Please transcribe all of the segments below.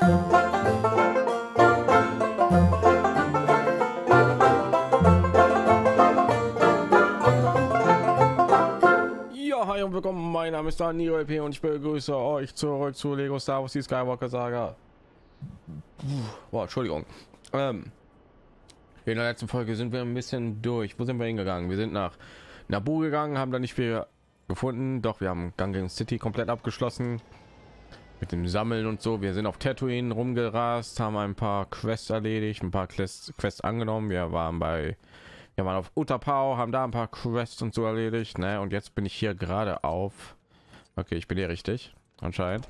Ja, hi und willkommen. Mein Name ist Daniel LP und ich begrüße euch zurück zu Lego Star Wars die Skywalker Saga. Boah, Entschuldigung. Ähm, in der letzten Folge sind wir ein bisschen durch. Wo sind wir hingegangen? Wir sind nach Nabu gegangen, haben da nicht viel gefunden. Doch wir haben Gang City komplett abgeschlossen mit dem Sammeln und so. Wir sind auf Tatooine rumgerast, haben ein paar Quests erledigt, ein paar Quests, Quests angenommen. Wir waren bei, wir waren auf Utapau, haben da ein paar Quests und so erledigt. Ne? Und jetzt bin ich hier gerade auf. Okay, ich bin hier richtig, anscheinend.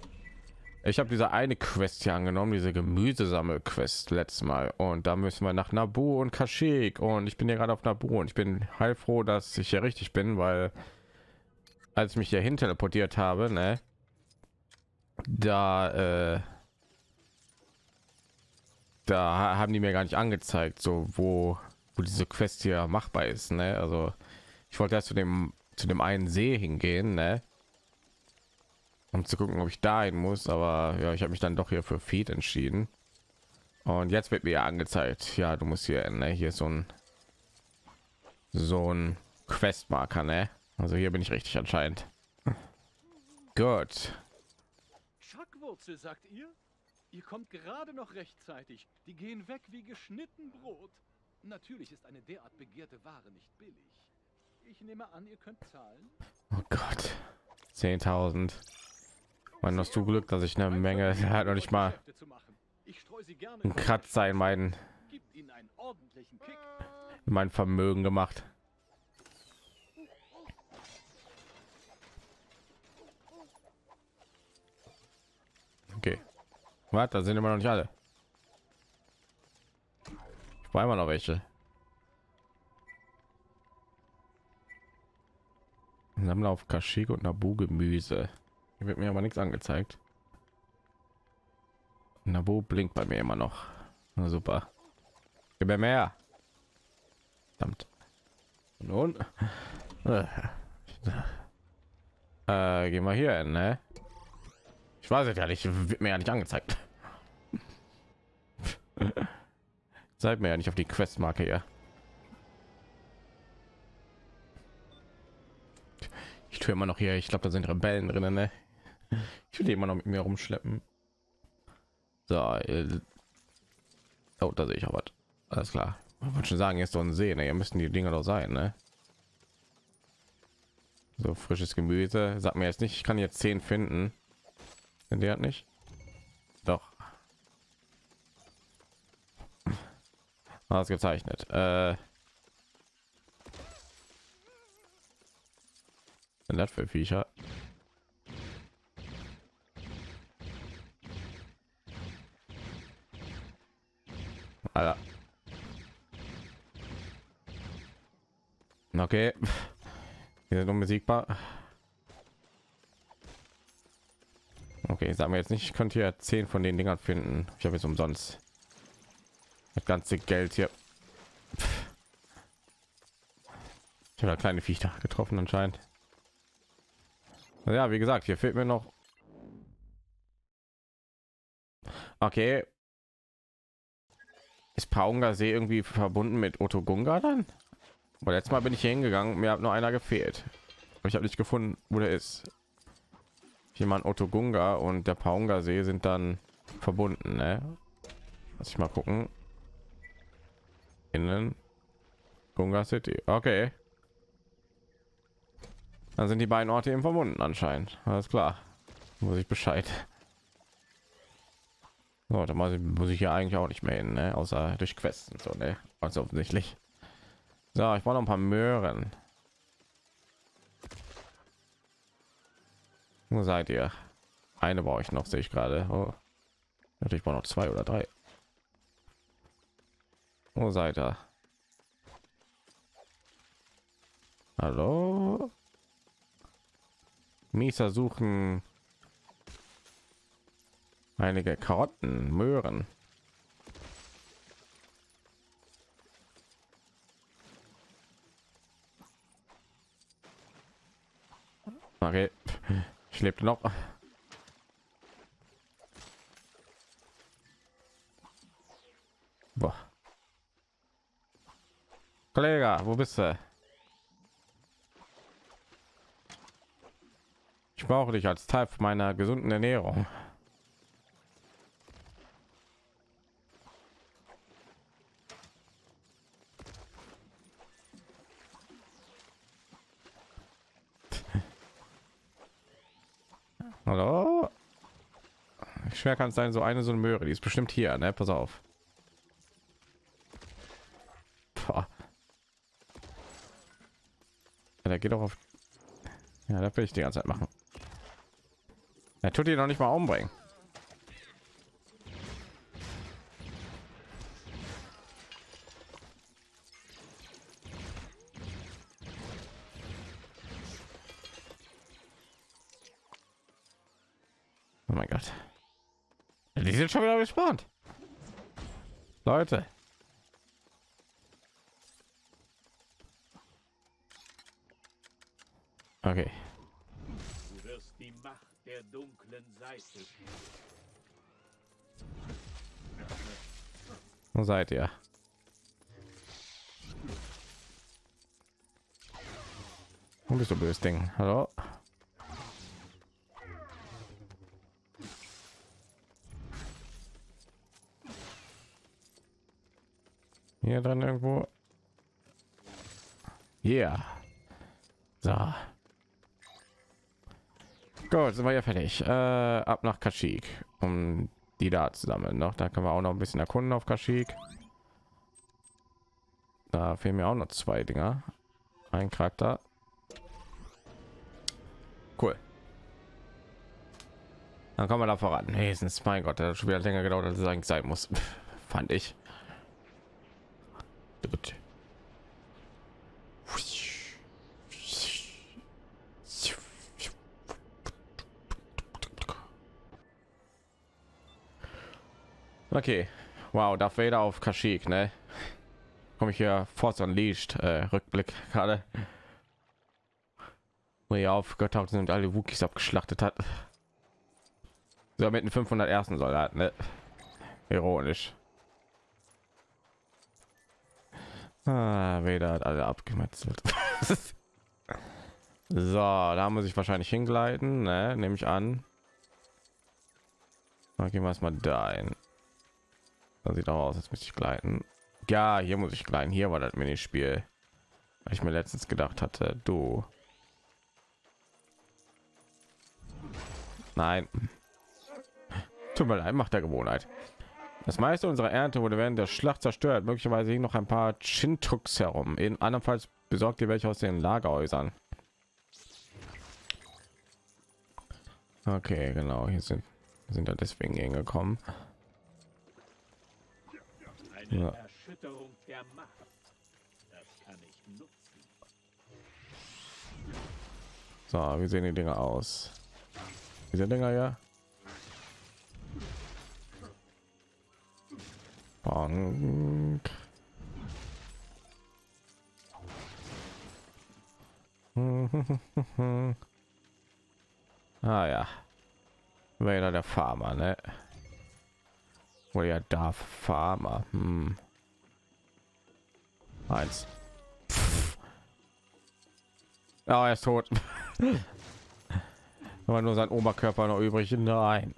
Ich habe diese eine Quest hier angenommen, diese Gemüsesammel-Quest letztes Mal. Und da müssen wir nach Nabu und Kashyyyk. Und ich bin hier gerade auf Nabu und ich bin heilfroh, dass ich hier richtig bin, weil als ich mich hier hin teleportiert habe, ne, da, äh, da haben die mir gar nicht angezeigt, so wo, wo diese Quest hier machbar ist, ne? Also ich wollte erst zu dem zu dem einen See hingehen, ne? um zu gucken, ob ich dahin muss. Aber ja, ich habe mich dann doch hier für Feed entschieden. Und jetzt wird mir angezeigt, ja, du musst hier, ne, hier ist so ein so ein Questmarker, ne? Also hier bin ich richtig anscheinend. Gut. Schackwurzel, sagt ihr? Ihr kommt gerade noch rechtzeitig. Die gehen weg wie geschnitten Brot. Natürlich ist eine derart begehrte Ware nicht billig. Ich nehme an, ihr könnt zahlen. Oh Gott. 10.000. Man hast du Glück, dass ich eine Menge hat noch nicht mal ein Kratzer in meinen mein Vermögen gemacht. Okay. Was? Da sind immer noch nicht alle. Ich war immer noch welche. Sammler auf Kaschik und Nabu Gemüse. Hier wird mir aber nichts angezeigt. Nabu blinkt bei mir immer noch. Na super. Gib mir mehr. Verdammt. Nun. Äh, gehen wir hier hin, ne? Ich weiß es ja nicht, wird mir ja nicht angezeigt. Seid mir ja nicht auf die Questmarke hier. Ich tue immer noch hier. Ich glaube, da sind Rebellen drin, ne? Ich will die immer noch mit mir rumschleppen. So, äh, oh, da sehe ich aber alles klar. Man würde schon sagen, jetzt so ein See, ne? Hier müssten die Dinger doch sein, ne? So frisches Gemüse. Sag mir jetzt nicht, ich kann jetzt zehn finden. Denn der hat nicht. Doch. Was gezeichnet. Äh, das für Viecher? Alter. Okay. Wir sind unbesiegbar. Okay, sagen wir jetzt nicht, ich könnte hier zehn von den Dingern finden. Ich habe jetzt umsonst das ganze Geld hier. Ich habe kleine Viecher getroffen anscheinend. Ja, wie gesagt, hier fehlt mir noch. Okay, ist Paunga See irgendwie verbunden mit Otogunga dann? Aber letztes Mal bin ich hier hingegangen, mir hat nur einer gefehlt. Aber ich habe nicht gefunden, wo der ist. Jemand Otogunga und der Paunga See sind dann verbunden, ne? Lass ich mal gucken. Innen Gunga City. Okay. Dann sind die beiden Orte eben verbunden anscheinend. Alles klar. Muss ich Bescheid. So, da muss ich ja eigentlich auch nicht mehr hin, ne? außer durch Questen, so, ne? Also offensichtlich. So, ich brauche noch ein paar Möhren. Wo seid ihr? Eine brauche ich noch, sehe ich gerade. Oh. Natürlich brauche noch zwei oder drei. Wo seid ihr? Hallo? Mieser suchen einige Karotten, Möhren. Okay, ich lebte noch Boah. Kollege, wo bist du? Ich brauche dich als Teil meiner gesunden Ernährung. Hallo? Schwer kann es sein, so eine so eine Möhre, die ist bestimmt hier, ne? Pass auf. Boah. Ja, der geht auch auf. Ja, das will ich die ganze Zeit machen. Er tut die noch nicht mal umbringen. Oh mein Gott. Die sind schon wieder gespannt. Leute. Okay. Du wirst die Macht der dunklen Seite. Wo seid ihr? Wo bist du böses Ding? Hallo? Hier drin irgendwo. Ja. So. Gut, sind wir ja fertig. Äh, ab nach Kashyyyk, um die da zu sammeln. Noch, da können wir auch noch ein bisschen erkunden auf Kashyyyk. Da fehlen mir auch noch zwei Dinger. Ein Charakter. Cool. Dann kommen wir da voran. Wenigstens, mein Gott, das hat schon wieder länger gedauert, als es eigentlich sein muss. Fand ich. Gut. Okay. Wow, Darth Vader auf Kashyyyk, ne? Komme ich hier Force Unleashed, äh, Rückblick gerade. Wo er aufgetaucht sind und alle Wookies abgeschlachtet hat. So mit den 501. Soldaten, ne? Ironisch. Ah, Vader hat alle abgemetzelt. so, da muss ich wahrscheinlich hingleiten, ne? Nehme ich an. Dann gehen wir erstmal dahin. Da sieht auch aus, als müsste ich gleiten. Ja, hier muss ich gleiten. Hier war das Minispiel. Weil ich mir letztens gedacht hatte, du. Nein. Tut mir leid, macht der Gewohnheit. Das meiste unserer Ernte wurde während der Schlacht zerstört. Möglicherweise liegen noch ein paar Chintuks herum. In andernfalls besorgt ihr welche aus den Lagerhäusern. Okay, genau. Hier sind sind da deswegen hingekommen. Eine Ja. Erschütterung der Macht. Das kann ich nutzen. So, wie sehen die Dinger aus? Diese Dinger ja. Bonk. ah ja. Wäre der Farmer, ne? Oder ja, darf Farmer. Hm. Eins. Ja, er ist tot. Aber nur sein Oberkörper noch übrig. Nein.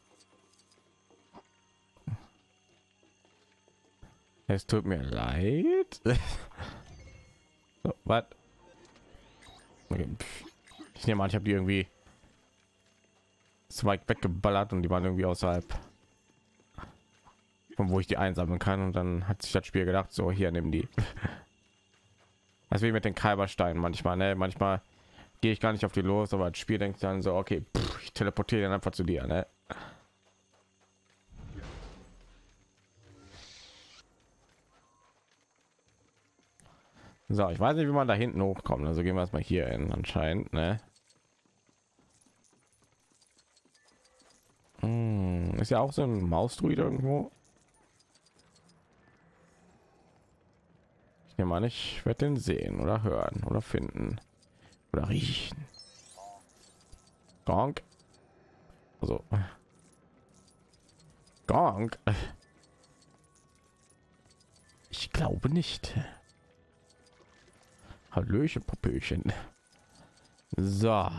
Es tut mir leid. so, was? Okay. Ich nehme an, ich habe die irgendwie zu weit weggeballert und die waren irgendwie außerhalb von wo ich die einsammeln kann und dann hat sich das Spiel gedacht, so hier nehmen die. Also wie mit den Kalbersteinen manchmal, ne? Manchmal gehe ich gar nicht auf die los, aber das Spiel denkt dann so, okay, pff, ich teleportiere dann einfach zu dir, ne? So, ich weiß nicht, wie man da hinten hochkommt. Also gehen wir erstmal hier hin, anscheinend, ne? Hm, ist ja auch so ein Mausdruid irgendwo. Ich nehme an, ich werde den sehen oder hören oder finden oder riechen. Gonk. Also. Gonk. Ich glaube nicht. Hallöchen, Popöchen. So.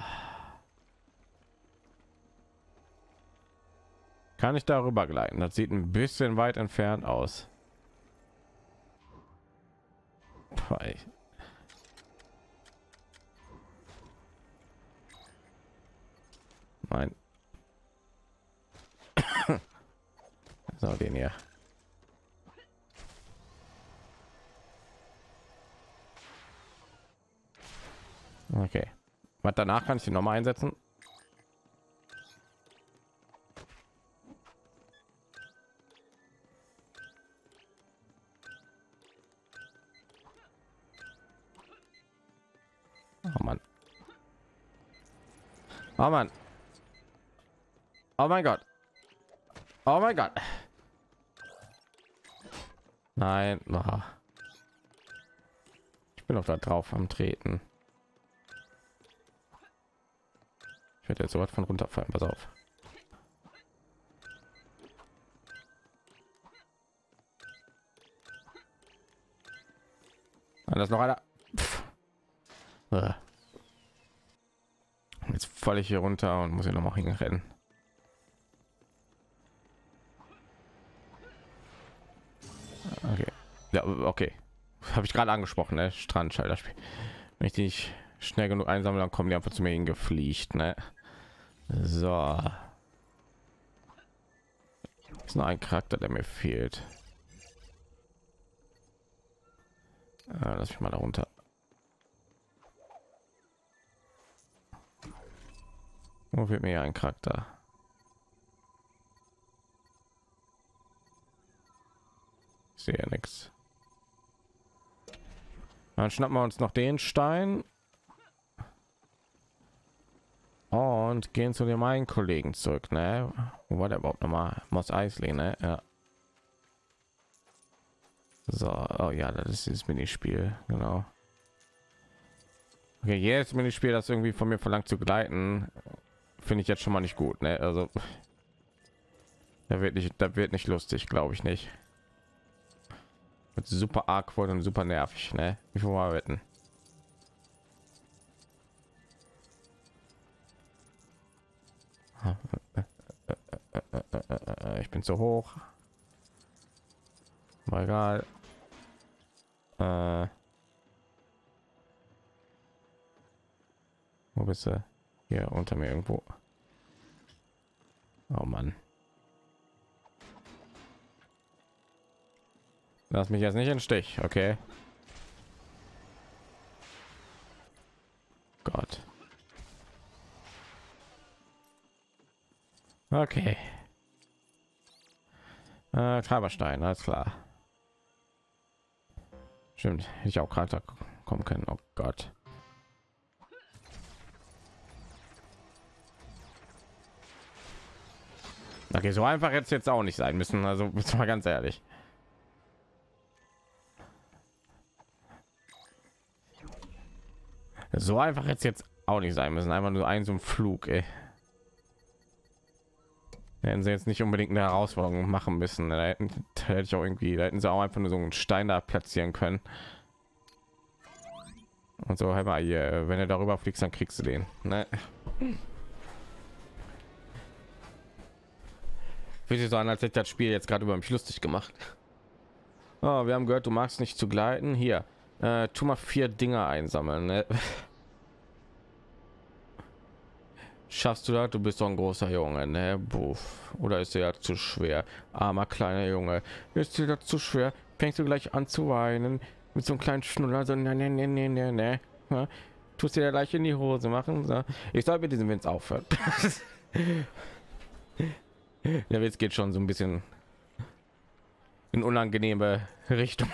Kann ich darüber gleiten? Das sieht ein bisschen weit entfernt aus. Nein. so, den hier. Okay. Was danach kann ich ihn noch mal einsetzen? Oh Mann. Oh Mann. Oh mein Gott. Oh mein Gott. Nein. Oh. Ich bin noch da drauf am Treten. Ich werde jetzt so was von runterfallen. Pass auf. Und das noch einer. Jetzt falle ich hier runter und muss ich noch mal hinrennen. Okay. Ja, okay. Habe ich gerade angesprochen, ne? Strandschalterspiel. Wenn ich die nicht schnell genug einsammeln, dann kommen die einfach zu mir hingefliegt, ne? So. Ist noch ein Charakter, der mir fehlt. Äh, lass mich mal darunter. Wo fehlt mir ein Charakter? Ich sehe nichts. Dann schnappen wir uns noch den Stein und gehen zu dem einen Kollegen zurück. Ne? Wo war der überhaupt noch mal? Moss Eisley, ne? Ja. So, oh ja, das ist das Minispiel, genau. Okay, jetzt Minispiel, das irgendwie von mir verlangt zu gleiten, finde ich jetzt schon mal nicht gut, ne? Also, da wird nicht, da wird nicht lustig, glaube ich nicht. Wird super arg und super nervig, ne? Wie viel mal wetten? Ich bin zu hoch. Mal egal. Äh. Wo bist du? Hier unter mir irgendwo. Oh Mann. Lass mich jetzt nicht in Stich, okay? Gott. Okay. Äh, Treiberstein, alles klar. Stimmt, ich auch gerade kommen können. Oh Gott. Okay, so einfach jetzt jetzt auch nicht sein müssen. Also bist mal ganz ehrlich. So einfach jetzt jetzt auch nicht sein müssen. Einfach nur ein so ein Flug. Ey. Hätten sie jetzt nicht unbedingt eine Herausforderung machen müssen. Da hätten, da hätte ich auch irgendwie, da hätten sie auch einfach nur so einen Stein da platzieren können. Und so, hey mal hier, wenn du darüber fliegst, dann kriegst du den. Ne? Fühlt sich so an, als hätte das Spiel jetzt gerade über mich lustig gemacht. Oh, wir haben gehört, du magst nicht zu gleiten. Hier, äh, tu mal vier Dinger einsammeln. Ne? Schaffst du das? Du bist doch ein großer Junge, ne? Buff. Oder ist er zu schwer? Armer kleiner Junge. Ist dir das zu schwer? Fängst du gleich an zu weinen? Mit so einem kleinen Schnuller, so ne, ne, ne, ne, ne, ne. Ja? Tust dir gleich in die Hose machen? So. Ich soll mit diesem Witz aufhören. Der Witz geht schon so ein bisschen in unangenehme Richtung.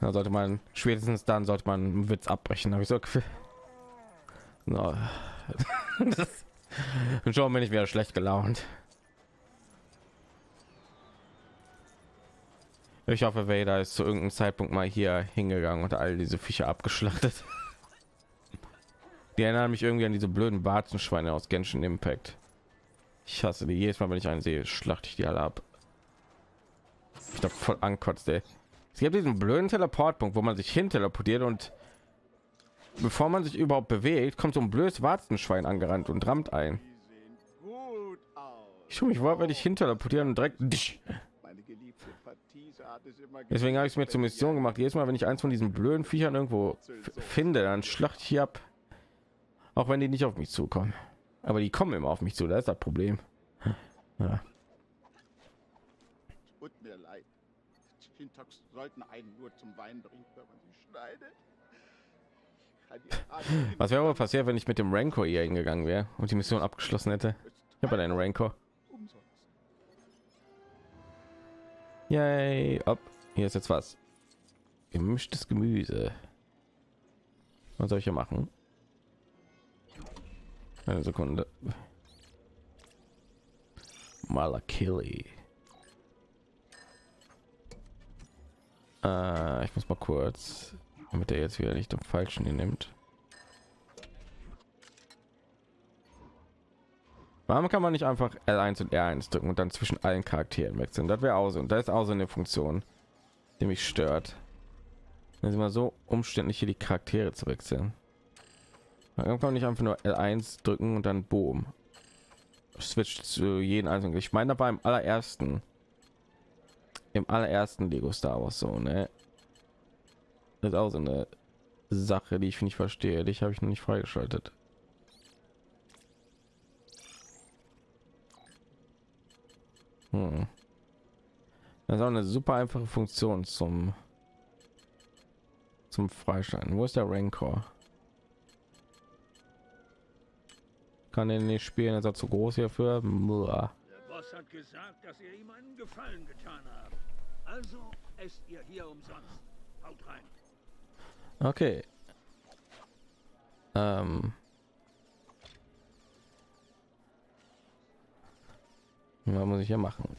Da sollte man spätestens dann sollte man einen Witz abbrechen. Habe ich so No. Und schon bin ich wieder schlecht gelaunt. Ich hoffe, Vader ist zu irgendeinem Zeitpunkt mal hier hingegangen und all diese Fische abgeschlachtet. Die erinnern mich irgendwie an diese blöden Warzenschweine aus Genshin Impact. Ich hasse die jedes Mal, wenn ich einen sehe, schlachte ich die alle ab. Ich doch voll ankotzt, ey. Es gibt diesen blöden Teleportpunkt, wo man sich hin teleportiert und bevor man sich überhaupt bewegt, kommt so ein blödes Warzenschwein angerannt und rammt ein. Ich tue mich vor, wenn ich hin teleportieren und direkt. Deswegen habe ich es mir zur Mission gemacht. Jedes Mal, wenn ich eins von diesen blöden Viechern irgendwo finde, dann schlacht ich hier ab. Auch wenn die nicht auf mich zukommen. Aber die kommen immer auf mich zu. Das ist das Problem. Ja. Tut mir leid. Chintox sollten einen nur zum Wein bringen, wenn man sie schneidet. Ich kann die Art- Was wäre wohl passiert, wenn ich mit dem Rancor hier hingegangen wäre und die Mission abgeschlossen hätte? Ich habe einen Rancor. Yay. Up. Hier ist jetzt was. Gemischtes Gemüse. Was soll ich hier machen? Eine Sekunde. Malakili. Äh, ich muss mal kurz, damit er jetzt wieder nicht den falschen nimmt. Warum kann man nicht einfach L1 und R1 drücken und dann zwischen allen Charakteren wechseln? Das wäre auch so. Und da ist auch so eine Funktion, die mich stört. Das ist immer so umständlich, hier die Charaktere zu wechseln. Warum kann man nicht einfach nur L1 drücken und dann Boom? Switch zu jedem einzelnen. Ich meine, da war im allerersten, im allerersten Lego Star Wars so, ne? Das ist auch so eine Sache, die ich nicht verstehe. Die habe ich noch nicht freigeschaltet. Hm. Das ist auch eine super einfache Funktion zum zum Freischalten. Wo ist der Rancor? Kann den nicht spielen, ist er zu groß hierfür. Muah. Der Boss hat gesagt, dass ihr ihm einen Gefallen getan habt. Also esst ihr hier umsonst. Haut rein. Okay. Ähm. Was muss ich hier machen?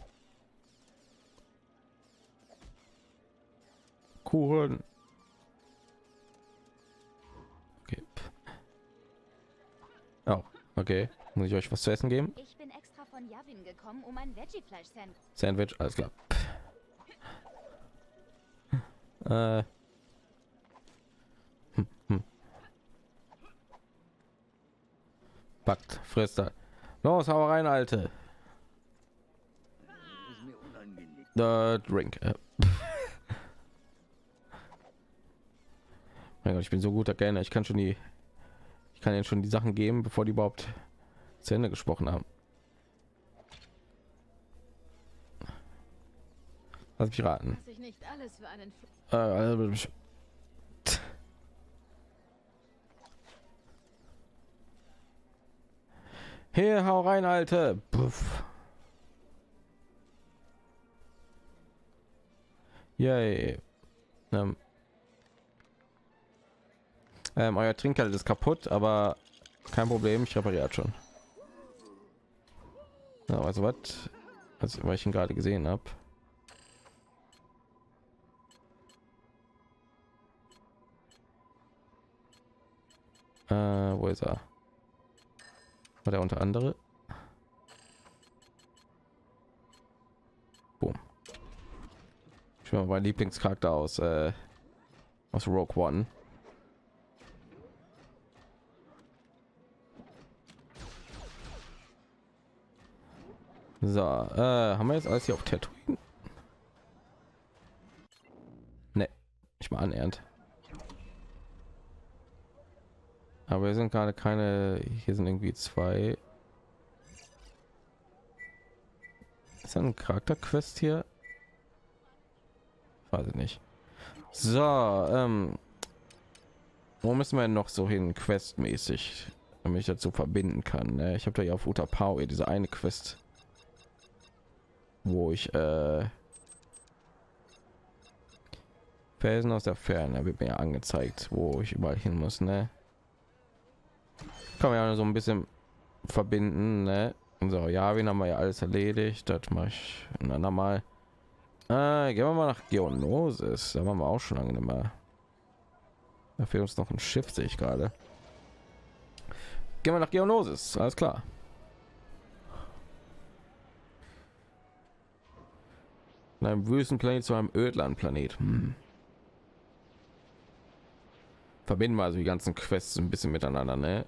Kuchen. Okay. Oh, okay. Muss ich euch was zu essen geben? Ich bin extra von Yavin gekommen, um ein Veggie-Fleisch-Sandwich. Sandwich, alles klar. Äh. Hm, hm. Packt, frisst er. Los, hau rein, Alte. Der Drink. Äh. mein Gott, ich bin so guter Gainer. Ich kann schon die, ich kann ihnen schon die Sachen geben, bevor die überhaupt zu Ende gesprochen haben. Lass mich raten. Äh, Hier, hau rein, Alte. Puff. Yay. Ähm. Ähm, euer Trinkgeld ist kaputt, aber kein Problem, ich repariere schon. Ja, also was? Also, weil ich ihn gerade gesehen habe. Äh, wo ist er? War der unter andere? Boom. Ich mal mein Lieblingscharakter aus äh, aus Rogue One. So, äh, haben wir jetzt alles hier auf Tatooine? Ne, ich mal annähernd. Aber wir sind gerade keine. Hier sind irgendwie zwei. Ist ein Charakterquest hier? Weiß ich nicht. So, ähm, wo müssen wir noch so hin, questmäßig, damit ich dazu verbinden kann? Ne? Ich habe da ja auf Utapau diese eine Quest, wo ich äh, Felsen aus der Ferne wird mir angezeigt, wo ich überall hin muss, ne? Kann man ja so ein bisschen verbinden ne? so ja wen haben wir ja alles erledigt das mache ich ein andermal äh, gehen wir mal nach Geonosis da waren wir auch schon lange mehr da fehlt uns noch ein Schiff sehe ich gerade gehen wir nach Geonosis alles klar Von einem Wüstenplanet zu einem Ödlandplanet. Hm. Verbinden wir also die ganzen Quests ein bisschen miteinander, ne?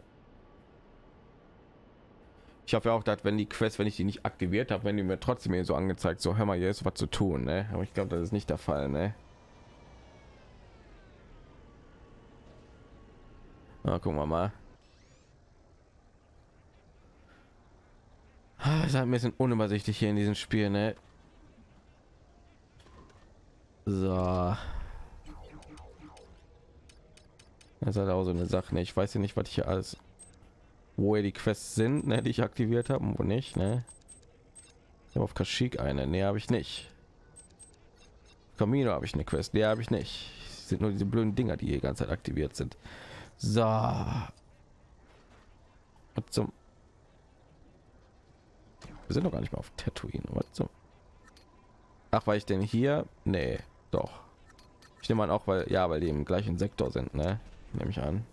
Ich hoffe auch, dass wenn die Quest, wenn ich die nicht aktiviert habe, wenn die mir trotzdem so angezeigt, so hör mal, hier ist was zu tun, ne? Aber ich glaube, das ist nicht der Fall, ne? Na, gucken wir mal. Ah, ist halt ein bisschen unübersichtlich hier in diesem Spiel, ne? So. Das ist halt auch so eine Sache, ne? Ich weiß ja nicht, was ich hier alles, wo ja die Quests sind, ne, die ich aktiviert habe und wo nicht, ne? Ich auf Kashyyyk eine, ne, habe ich nicht. Camino habe ich eine Quest, ne, habe ich nicht. Es sind nur diese blöden Dinger, die die ganze Zeit aktiviert sind. So. Was zum wir sind doch gar nicht mehr auf Tatooine. Was zum Ach, weil ich denn hier? Nee, doch. Ich nehme an auch, weil ja, weil die im gleichen Sektor sind, ne? Nehme ich an.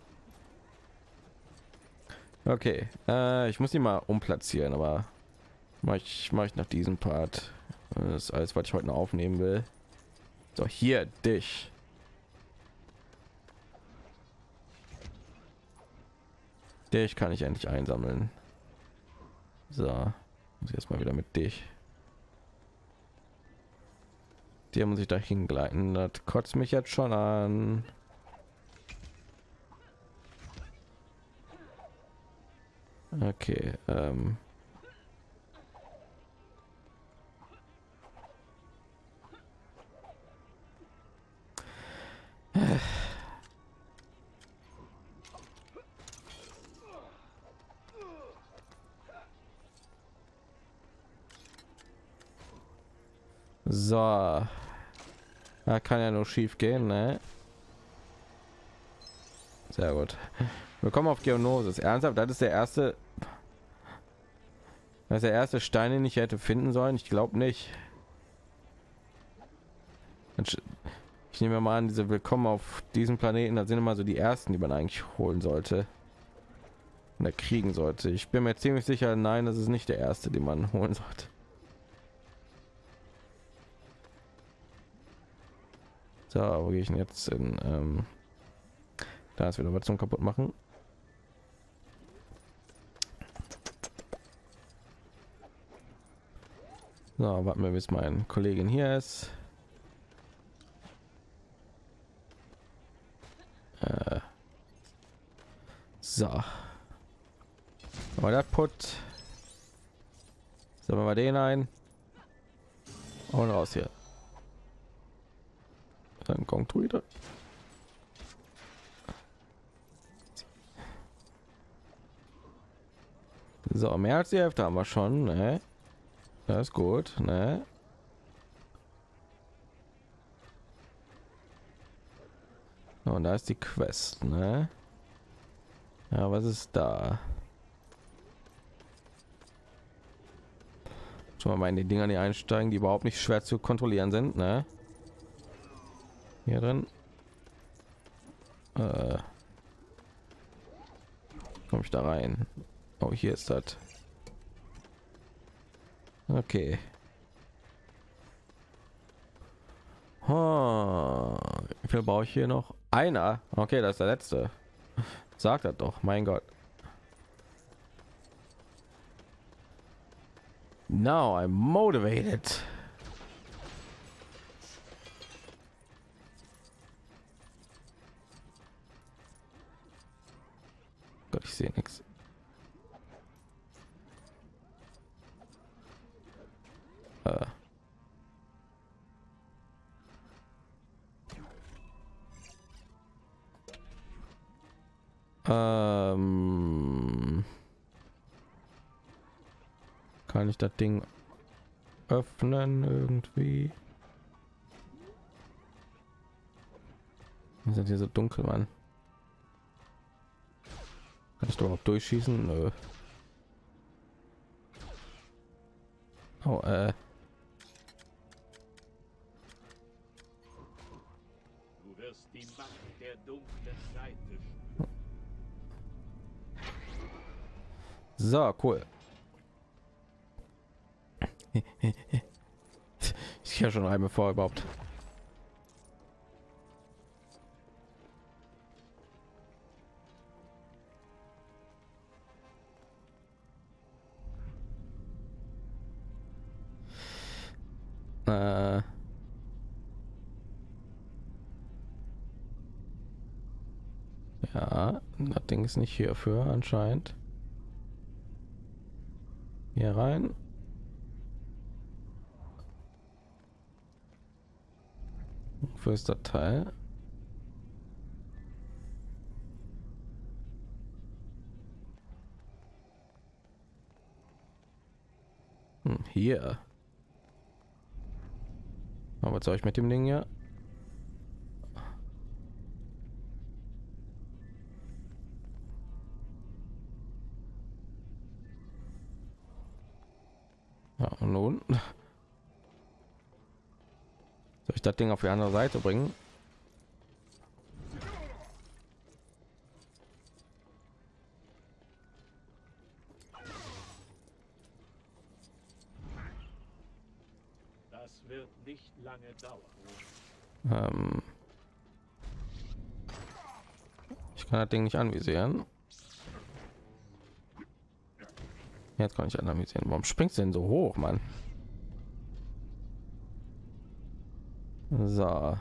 Okay, äh, ich muss die mal umplatzieren, aber mache ich mache ich nach diesem Part. Das ist alles, was ich heute noch aufnehmen will. So, hier dich. Dich kann ich endlich einsammeln. So, muss ich erstmal wieder mit dich. Der muss ich da hingleiten. Das kotzt mich jetzt schon an. Okay. Ähm. So. Da kann ja nur schief gehen, ne? Sehr gut. Willkommen auf Geonosis. Ernsthaft, das ist der erste. Das ist der erste Stein, den ich hätte finden sollen. Ich glaube nicht. Ich nehme mal an, diese Willkommen auf diesem Planeten, da sind immer so die ersten, die man eigentlich holen sollte. Oder kriegen sollte. Ich bin mir ziemlich sicher, nein, das ist nicht der erste, den man holen sollte. So, wo gehe ich denn jetzt in? Ähm, da ist wieder was zum kaputt machen. So, warten wir, bis mein Kollegin hier ist. Äh. So. Aber das Put. Sammeln wir den ein. Und raus hier. Dann kommt wieder. So, mehr als die Hälfte haben wir schon, ne? Das ist gut, ne? Und da ist die Quest, ne? Ja, was ist da? Schon mal meine Dinger, die einsteigen, die überhaupt nicht schwer zu kontrollieren sind, ne? Hier drin. Äh, Komme ich da rein? Oh, hier ist das. Okay. Oh, wie viel brauche ich hier noch? Einer. Okay, das ist der letzte. Sagt er doch. Mein Gott. Now I'm motivated. Gott, ich sehe nichts. Äh. Ähm, kann ich das Ding öffnen irgendwie? Wir sind hier so dunkel, Mann. Kann ich doch durchschießen? Nö. Oh, äh. So, cool. hier schon rein, bevor überhaupt. Äh. Ja, das Ding ist nicht hierfür anscheinend. Hier rein. Wofür ist das Teil? Hm, hier. Aber was soll ich mit dem Ding ja? Und nun soll ich das Ding auf die andere Seite bringen? Das wird nicht lange dauern. Ähm ich kann das Ding nicht anvisieren. Jetzt kann ich analysieren. Warum springst du denn so hoch, Mann? So.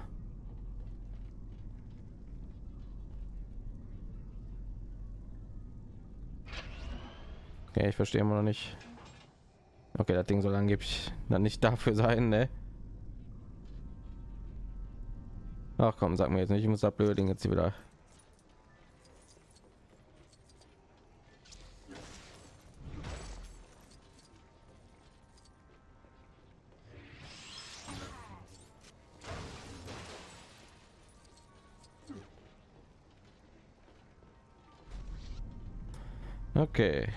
Okay, ich verstehe immer noch nicht. Okay, das Ding soll angeblich dann nicht dafür sein, ne? Ach komm, sag mir jetzt nicht, ich muss das blöde Ding jetzt hier wieder. Okay.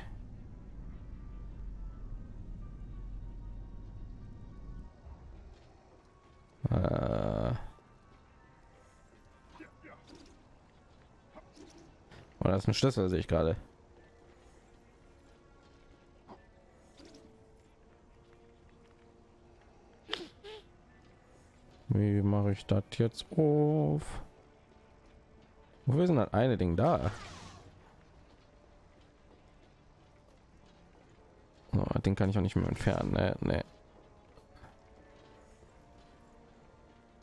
Äh. Oh, das ist ein Schlüssel, sehe ich gerade. Wie mache ich das jetzt auf? Wo ist denn das eine Ding da? Oh, den kann ich auch nicht mehr entfernen. Ne, ne.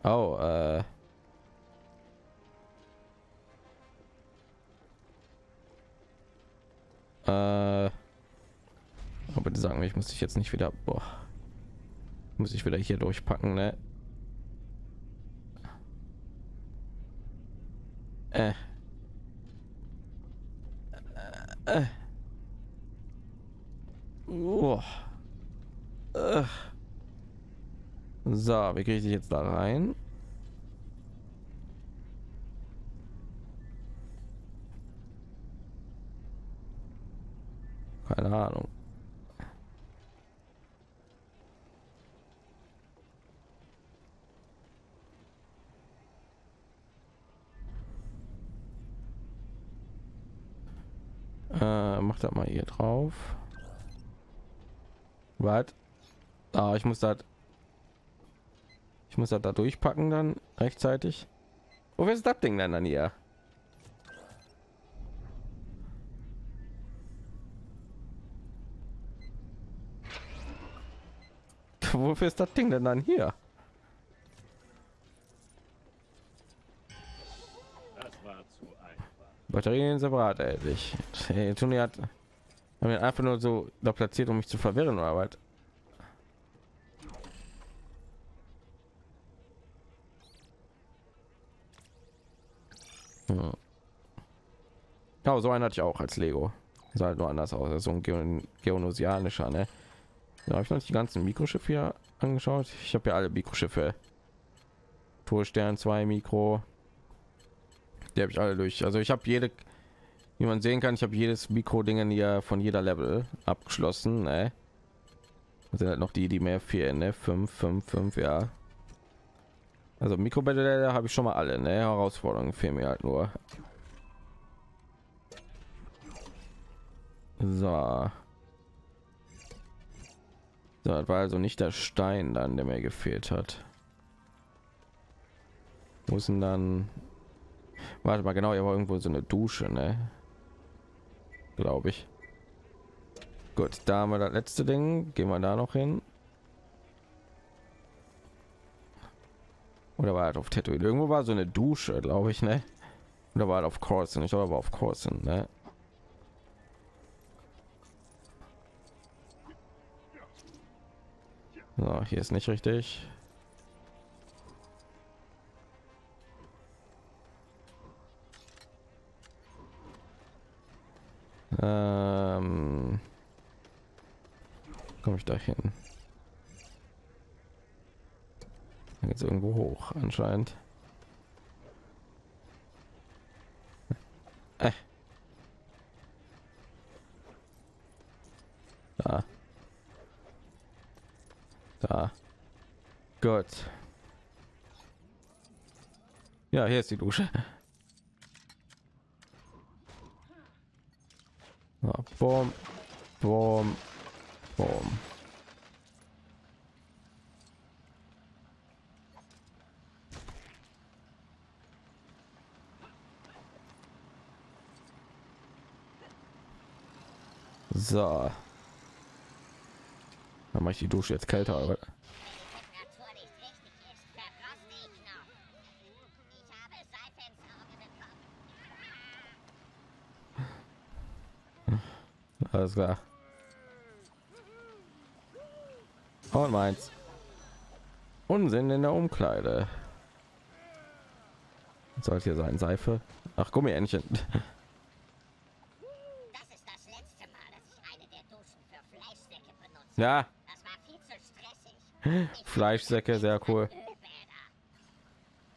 Oh, äh. Äh. Aber die sagen, ich muss dich jetzt nicht wieder. Boah. Muss ich wieder hier durchpacken, ne? Äh. Äh. Oh. Äh. So, wie kriege ich jetzt da rein? Keine Ahnung. Äh, mach das mal hier drauf. Was? Ah, ich muss das. Ich muss das da durchpacken dann rechtzeitig. Wofür ist das Ding denn dann hier? Wofür ist das Ding denn dann hier? Das war zu einfach. Batterien separat erhältlich. Hey, Tony hat einfach nur so da platziert, um mich zu verwirren oder was? Ja, so einen hatte ich auch als Lego. Sah halt nur anders aus. So ein Geon geonosianischer, ne? Da habe ich noch die ganzen Mikroschiffe hier angeschaut. Ich habe ja alle Mikroschiffe. Torstern 2 Mikro. Die habe ich alle durch. Also ich habe jede, wie man sehen kann, ich habe jedes Mikro-Dingen hier von jeder Level abgeschlossen. Ne? Sind halt noch die, die mehr fehlen, ne? 5, 5, 5, ja. Also Mikrobattle habe ich schon mal alle, ne? Herausforderungen fehlen mir halt nur. So. So, das war also nicht der Stein dann, der mir gefehlt hat. Muss dann... Warte mal, genau, hier war irgendwo so eine Dusche, ne? Glaube ich. Gut, da haben wir das letzte Ding. Gehen wir da noch hin. Oder war halt auf Tatooine? Irgendwo war so eine Dusche, glaube ich, ne? Oder war halt auf Coruscant? Ich glaube, aber auf Coruscant, ne? So, hier ist nicht richtig. Ähm, komme ich da hin? Jetzt irgendwo hoch anscheinend. Äh. Da. Da. Gut. Ja, hier ist die Dusche. Boom, boom, boom. So. Dann mache ich die Dusche jetzt kälter, aber alles klar. Und meins. Unsinn in der Umkleide. Sollte hier sein Seife. Ach, Gummientchen. Das ist das letzte Mal, dass ich eine der Duschen für Fleischsäcke benutze. Ja, Das war viel zu stressig. Fleischsäcke, sehr cool.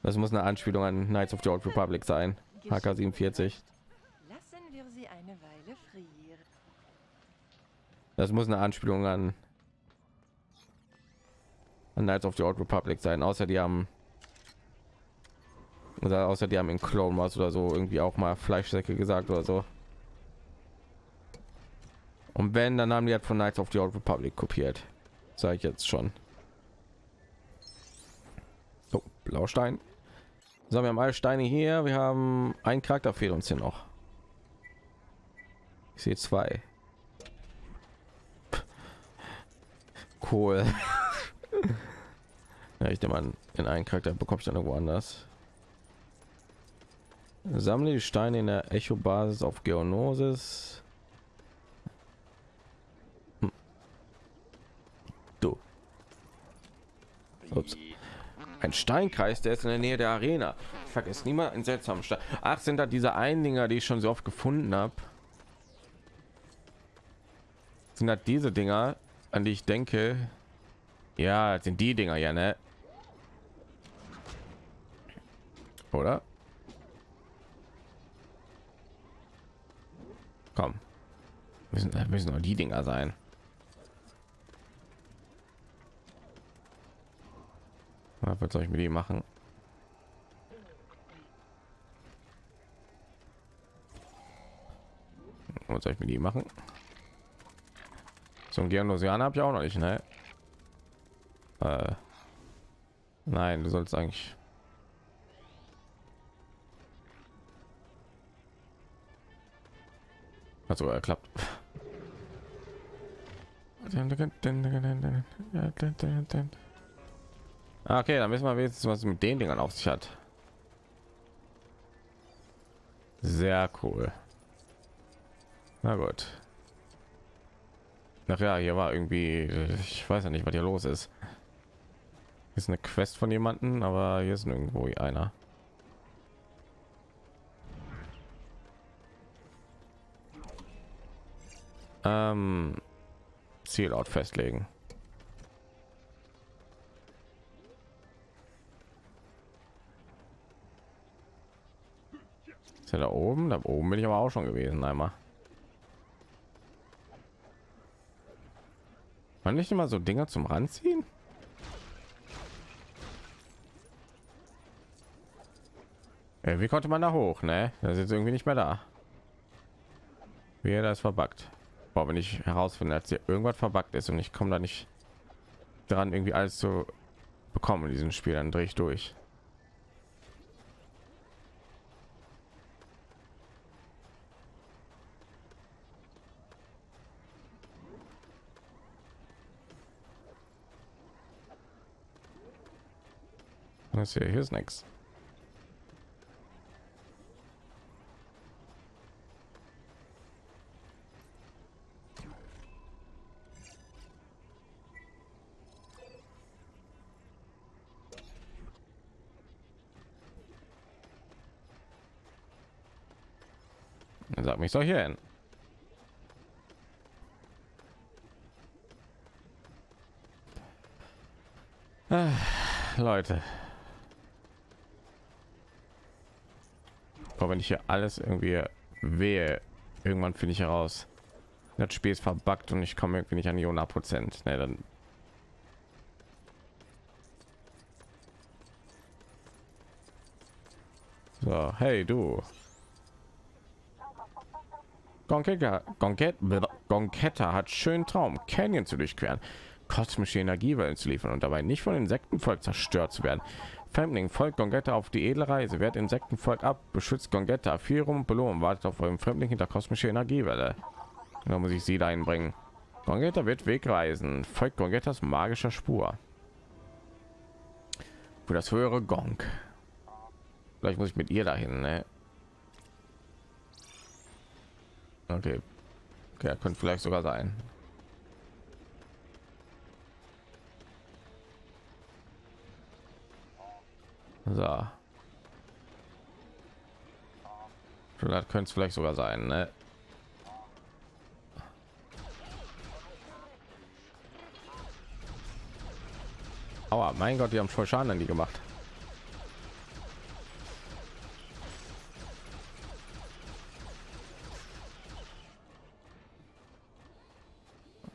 Das muss eine Anspielung an Knights of the Old Republic sein. HK47. Lassen wir sie eine Weile frieren. Das muss eine Anspielung an, an Knights of the Old Republic sein. Außer die haben oder außer die haben in Clone Wars oder so irgendwie auch mal Fleischsäcke gesagt oder so. Und wenn, dann haben die halt von Knights of the Old Republic kopiert. Sage ich jetzt schon. So, Blaustein. So, wir haben alle Steine hier. Wir haben ein Charakter fehlt uns hier noch. Ich sehe zwei. Cool. ja, ich nehme an, in einen Charakter bekomme ich dann irgendwo anders. Sammle die Steine in der Echo-Basis auf Geonosis. Hm. Du. Ups. Ein Steinkreis, der ist in der Nähe der Arena. Vergesst niemand einen seltsamen Stein. Ach, sind da diese Eindinger, die ich schon so oft gefunden habe. Sind das diese Dinger, an die ich denke? Ja, sind die Dinger ja, ne? Oder? Komm. Müssen, müssen nur die Dinger sein. Was soll ich mit die machen? Was soll ich mit die machen? So ein Geonosian habe ich auch noch nicht, ne? Äh, nein, du sollst eigentlich. Hat sogar geklappt. Ah, Okay, dann wissen wir wenigstens, was mit den Dingern auf sich hat. Sehr cool. Na gut. Ach ja, hier war irgendwie, ich weiß ja nicht, was hier los ist. Hier ist eine Quest von jemanden, aber hier ist nirgendwo einer. Ähm, Zielort festlegen. Er da oben? Da oben bin ich aber auch schon gewesen einmal. Man nicht immer so Dinger zum Ranziehen? Äh, wie konnte man da hoch, ne? Das ist jetzt irgendwie nicht mehr da. Wie das verbuggt. Boah, wenn ich herausfinde, dass hier irgendwas verbuggt ist und ich komme da nicht dran, irgendwie alles zu bekommen in diesem Spiel. Dann drehe ich durch. Was hier? Hier ist nichts. Sag mich soll hier hin. Ah, Leute. Aber wenn ich hier alles irgendwie wehe, irgendwann finde ich heraus, das Spiel ist verbuggt und ich komme irgendwie nicht an die 100 Prozent. Ne, dann so, hey du. Gonketta, Gonket, Gonketta hat schönen Traum, Canyon zu durchqueren, kosmische Energiewellen zu liefern und dabei nicht von Insektenvolk zerstört zu werden. Fremdling folgt Gongetta auf die edle Reise, wehrt Insektenvolk ab, beschützt Gongetta, rum belohnt, wartet auf eurem Fremdling hinter kosmische Energiewelle. Da muss ich sie da einbringen. Gongetta wird wegreisen, folgt Gongettas magischer Spur. Für das höhere Gong. Vielleicht muss ich mit ihr dahin, ne? Okay. Okay, könnte vielleicht sogar sein. So. Vielleicht könnte es vielleicht sogar sein, ne? Aua, mein Gott, die haben voll Schaden an die gemacht.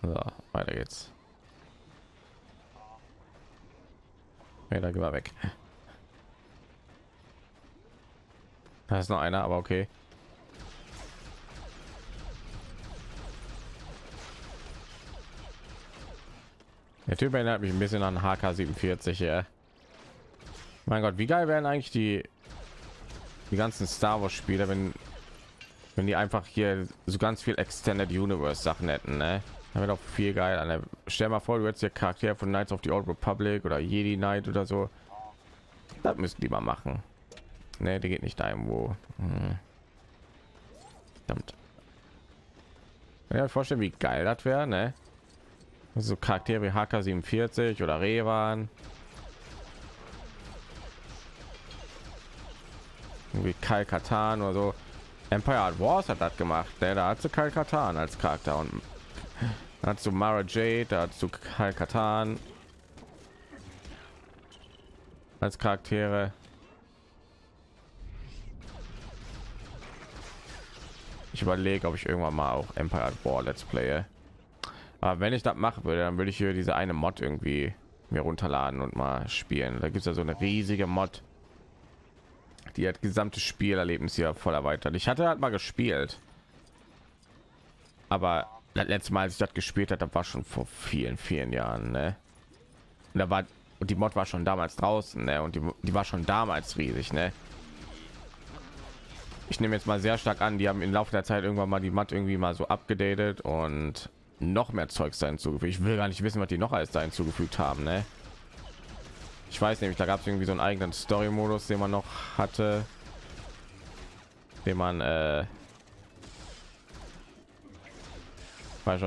So, weiter geht's. Ja, da gehen wir weg. Da ist noch einer, aber okay. Der Typ erinnert mich ein bisschen an HK47. Ja. Mein Gott, wie geil wären eigentlich die die ganzen Star Wars Spiele, wenn wenn die einfach hier so ganz viel Extended Universe Sachen hätten, ne? Da wäre doch viel geil. An Stell mal vor, du hättest hier Charakter von Knights of the Old Republic oder Jedi Knight oder so. Das müssten die mal machen. Ne, die geht nicht da irgendwo. Hm. Verdammt. Ja, vorstellen, wie geil das wäre, ne? So Charaktere wie HK47 oder Revan. Wie Kai Katan oder so. Empire at Wars hat das gemacht. Der da hat so Kai Katan als Charakter und du Mara Jade, da hat du Kai Katan als Charaktere. Ich überlege, ob ich irgendwann mal auch Empire War Let's Play. Aber wenn ich das machen würde, dann würde ich hier diese eine Mod irgendwie mir runterladen und mal spielen. Da gibt es ja so eine riesige Mod, die hat gesamte Spielerlebnis hier voll erweitert. Ich hatte halt mal gespielt, aber das letzte Mal, als ich das gespielt das war schon vor vielen, vielen Jahren. Ne? Und da war und die Mod war schon damals draußen, ne? und die, die war schon damals riesig. Ne? Ich nehme jetzt mal sehr stark an, die haben im Laufe der Zeit irgendwann mal die Mod irgendwie mal so abgedatet und noch mehr Zeugs sein hinzugefügt. Ich will gar nicht wissen, was die noch als da hinzugefügt haben. Ne? Ich weiß nämlich, da gab es irgendwie so einen eigenen Story-Modus, den man noch hatte, den man äh,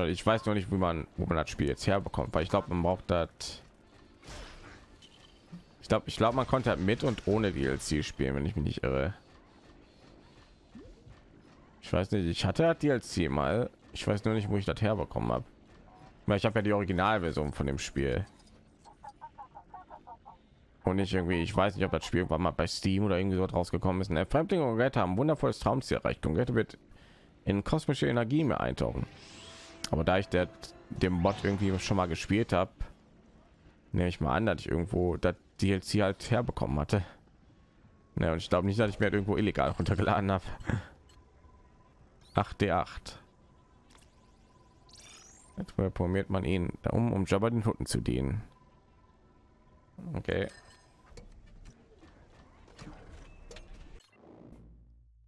ich weiß noch nicht, wie man, wo man das Spiel jetzt herbekommt, weil ich glaube, man braucht das. Ich glaube, ich glaube, man konnte halt mit und ohne DLC spielen, wenn ich mich nicht irre. Ich weiß nicht, ich hatte halt DLC mal. Ich weiß nur nicht, wo ich das herbekommen habe. Ich habe ja die Originalversion von dem Spiel. Und nicht irgendwie, ich weiß nicht, ob das Spiel war mal bei Steam oder irgendwie so rausgekommen ist. Der Fremdling und Gette haben wundervolles Traumziel erreicht. Und Gette wird in kosmische Energie mehr eintauchen. Aber da ich der dem Bot irgendwie schon mal gespielt habe, nehme ich mal an, dass ich irgendwo das DLC halt herbekommen hatte. Ne, und ich glaube nicht, dass ich mir irgendwo illegal runtergeladen habe. 8 D8. Jetzt probiert man ihn, um um Jabba den Hunden zu dienen. Okay.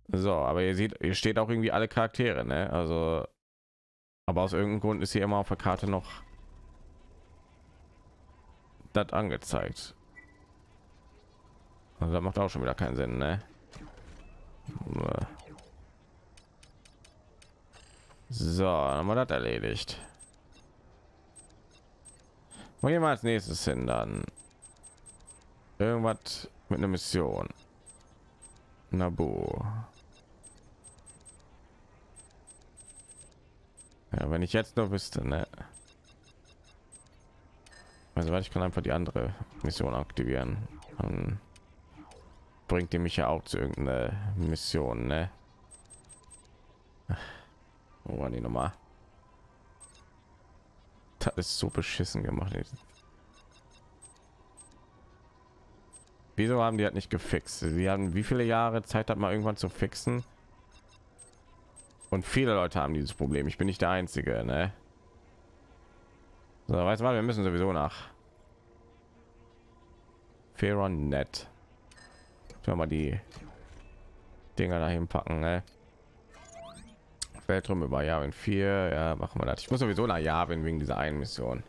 So, aber ihr seht, hier steht auch irgendwie alle Charaktere, ne? Also, aber aus irgendeinem Grund ist hier immer auf der Karte noch das angezeigt. Also, das macht auch schon wieder keinen Sinn, ne? So, haben wir das erledigt. Wo gehen wir als nächstes hin dann? Irgendwas mit einer Mission. Nabu. Ja, wenn ich jetzt nur wüsste, ne? Also, weil ich kann einfach die andere Mission aktivieren. Dann bringt die mich ja auch zu irgendeiner Mission, ne? Wo war die nochmal? Das ist so beschissen gemacht. Wieso haben die halt nicht gefixt? Sie haben wie viele Jahre Zeit hat man irgendwann zu fixen? Und viele Leute haben dieses Problem. Ich bin nicht der Einzige, ne? So, weißt du mal, wir müssen sowieso nach Feron Net. mal die Dinger dahin packen, ne? Weltraum über Jahr in vier. Ja, machen wir das. Ich muss sowieso nach Jahren wegen dieser einen Mission.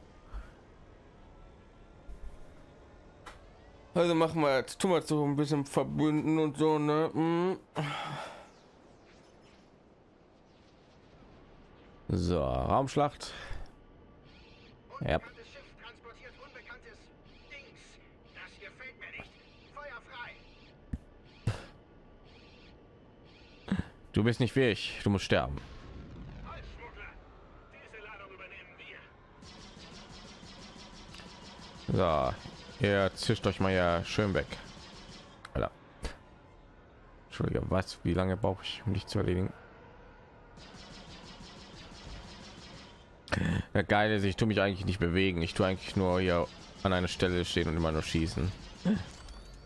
Also machen wir jetzt, tun wir so ein bisschen verbunden und so, ne? Mm. So, Raumschlacht. Ja. Du bist nicht ich, du musst sterben. So, ihr zischt euch mal ja schön weg. Alter. Entschuldige, was? Wie lange brauche ich, um dich zu erledigen? Ja, geil ist, ich tue mich eigentlich nicht bewegen. Ich tue eigentlich nur hier an einer Stelle stehen und immer nur schießen.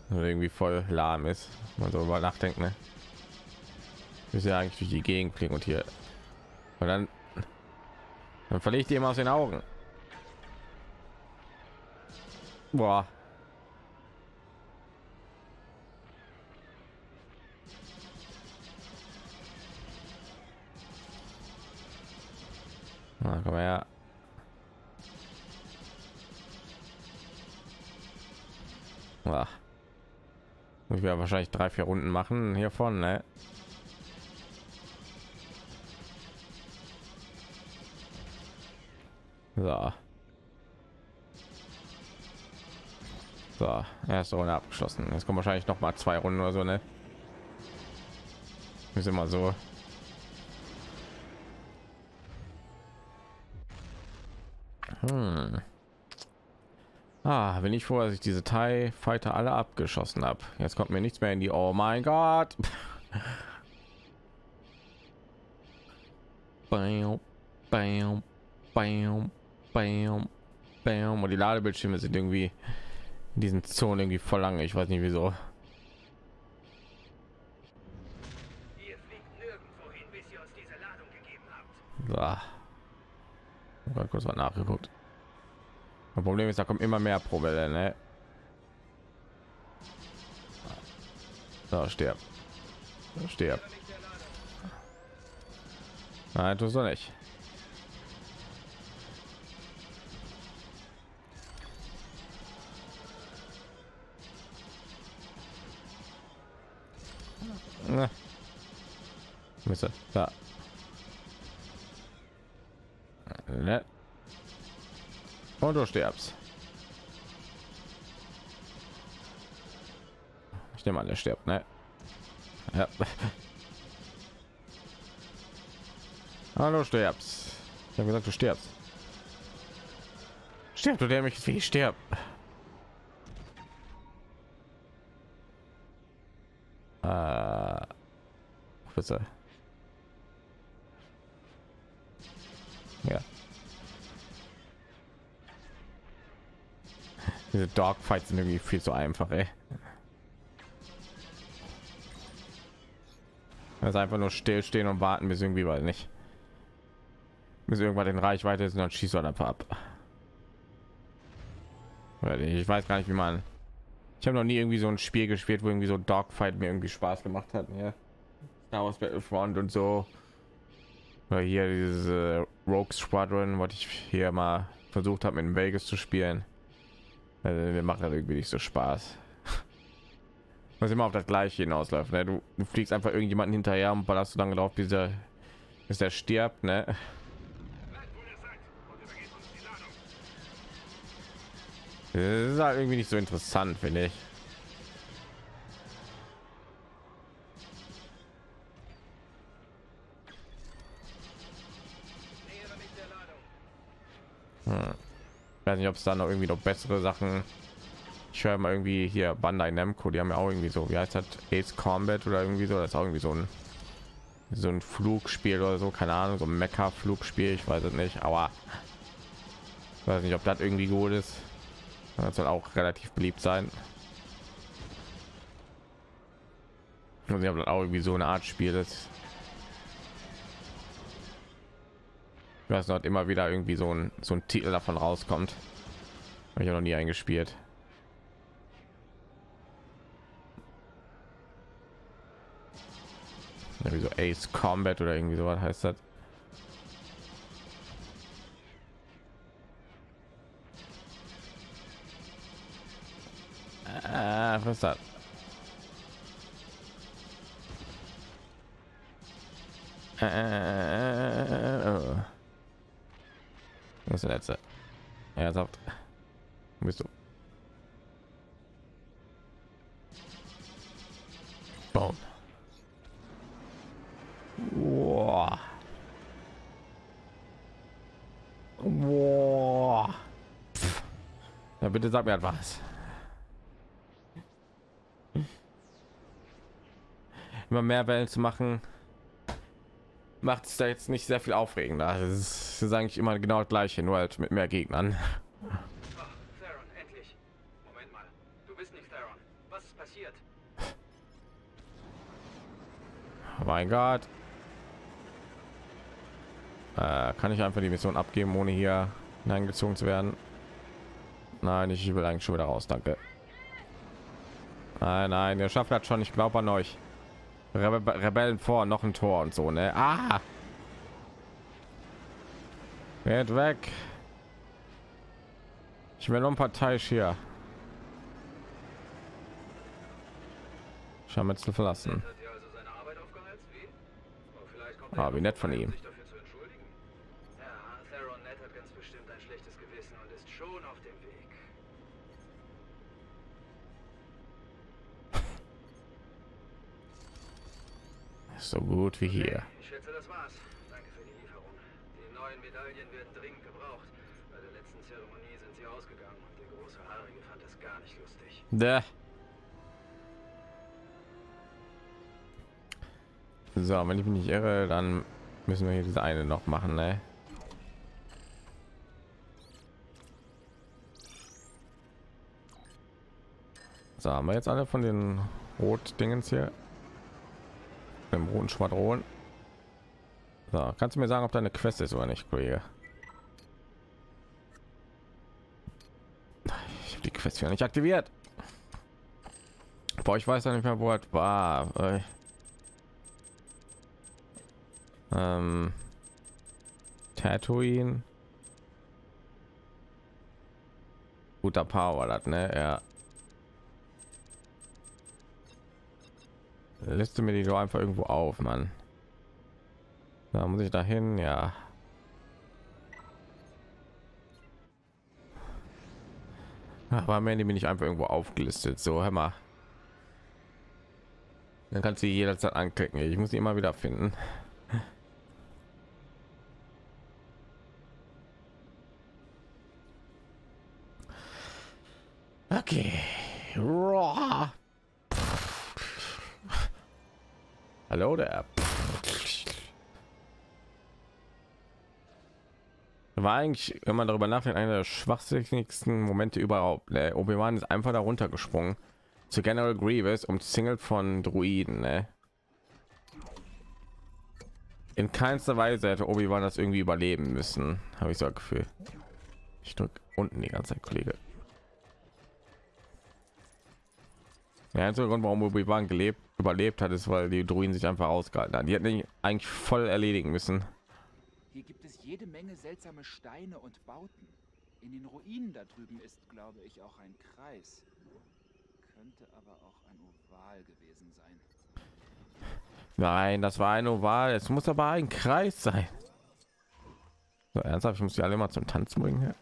Also irgendwie voll lahm ist. Man so über nachdenkt, ne? Ist ja eigentlich durch die Gegend fliegen und hier. Und dann, dann verliere ich die immer aus den Augen. Boah. Na, komm her. Boah. Muss ich ja wahrscheinlich drei, vier Runden machen hiervon, ne? So. So, erste Runde abgeschlossen. Jetzt kommen wahrscheinlich noch mal zwei Runden oder so, ne? Ist immer so. Hm. Ah, wenn ich vor, dass ich diese Thai Fighter alle abgeschossen habe. Jetzt kommt mir nichts mehr in die. Oh mein Gott. bam, bam, bam, bam, bam. Und die Ladebildschirme sind irgendwie in diesen Zonen irgendwie voll lange. Ich weiß nicht wieso. So. Mal kurz mal nachgeguckt. Das Problem ist, da kommt immer mehr pro Welle, ne? So, stirb. Stirb. Nein, tust du nicht. Müsse. Da. Ne. Und du stirbst. Ich nehme an, der stirbt, ne? Ja. Hallo, stirbst. Ich habe gesagt, du stirbst. Stirb, du der mich wie ich stirb. Äh, bitte. Ja. Diese Dogfights sind irgendwie viel zu einfach, ey. Also einfach nur stillstehen und warten, bis irgendwie, weil nicht. Bis irgendwann in Reichweite ist und dann schießt man einfach ab. Ich weiß gar nicht, wie man. Ich habe noch nie irgendwie so ein Spiel gespielt, wo irgendwie so Dogfight mir irgendwie Spaß gemacht hat. Ja. Star Wars Battlefront und so. Oder hier diese Rogue Squadron, was ich hier mal versucht habe, in Vegas zu spielen. Also, mir macht das irgendwie nicht so Spaß. Was immer auf das gleiche hinausläuft. Ne? Du, du fliegst einfach irgendjemanden hinterher und ballerst so lange drauf, bis er, bis er stirbt. Ne? Das ist halt irgendwie nicht so interessant, finde ich. Hm. Weiß nicht, ob es da noch irgendwie noch bessere Sachen. Ich höre mal irgendwie hier Bandai Namco, die haben ja auch irgendwie so, wie heißt das, Ace Combat oder irgendwie so, das ist auch irgendwie so ein so ein Flugspiel oder so, keine Ahnung, so ein Mecha-Flugspiel, ich weiß es nicht, aber ich weiß nicht, ob das irgendwie gut ist. Das soll auch relativ beliebt sein. Und sie haben auch irgendwie so eine Art Spiel ist. Ich weiß immer wieder irgendwie so ein so ein Titel davon rauskommt. Habe ich auch noch nie eingespielt. Ja, wie so Ace Combat oder irgendwie sowas heißt das. Ah, was ist das? Äh, oh. Was ist der letzte? Ernsthaft? Wo bist du? Bauen. Wow. Wow. Ja, bitte sag mir etwas. Immer mehr Wellen zu machen, macht es da jetzt nicht sehr viel aufregender. Es ist eigentlich immer genau das gleiche, nur halt mit mehr Gegnern. Theron, endlich. Moment mal. Du bist nicht Theron. Was ist passiert? Oh mein Gott. Äh, kann ich einfach die Mission abgeben, ohne hier hineingezogen zu werden? Nein, ich will eigentlich schon wieder raus, danke. Nein, nein, der schafft das schon. Ich glaube an euch. Rebe Rebellen vor, noch ein Tor und so, ne? Ah! Geht weg. Ich will noch ein paar Teich hier. Verlassen. Wie? Oh, vielleicht kommt Ah, wie nett von ihm. sich dafür zu entschuldigen. Ja, Theron Nett hat ganz bestimmt ein schlechtes Gewissen und ist schon auf dem Weg. So gut wie hier. Ich schätze, das war's. Danke für die Lieferung. Die neuen Medaillen werden dringend gebraucht. Bei der letzten Zeremonie sind sie ausgegangen und der große Haarige fand das gar nicht lustig. Da. So, wenn ich mich nicht irre, dann müssen wir hier diese eine noch machen, ne? So, haben wir jetzt alle von den Rot-Dingens hier? Im roten Schwadron. So, kannst du mir sagen, ob da eine Quest ist oder nicht, Kollege? Ich habe die Quest ja nicht aktiviert. Boah, ich weiß ja nicht mehr, wo es war. Äh, Ähm, Tatooine. Guter Power, das, ne? Ja. Liste mir die doch einfach irgendwo auf, Mann. Da muss ich dahin, ja. Aber am Ende bin ich einfach irgendwo aufgelistet. So, hör mal. Dann kannst du die jederzeit anklicken. Ich muss die immer wieder finden. Okay. Hallo der. War eigentlich, wenn man darüber nachdenkt, einer der schwachsinnigsten Momente überhaupt. Ne? Obi-Wan ist einfach darunter gesprungen zu General Grievous und Single von Druiden. Ne? In keinster Weise hätte Obi-Wan das irgendwie überleben müssen, habe ich so ein Gefühl. Ich drücke unten die ganze Zeit, Kollege. Der einzige Grund, warum Obi-Wan gelebt, überlebt hat, ist, weil die Druiden sich einfach ausgehalten haben. Die hätten ihn eigentlich voll erledigen müssen. Hier gibt es jede Menge seltsame Steine und Bauten. In den Ruinen da drüben ist, glaube ich, auch ein Kreis. Könnte aber auch ein Oval gewesen sein. Nein, das war ein Oval. Es muss aber ein Kreis sein. So, ernsthaft, ich muss die alle mal zum Tanzen bringen. Ja.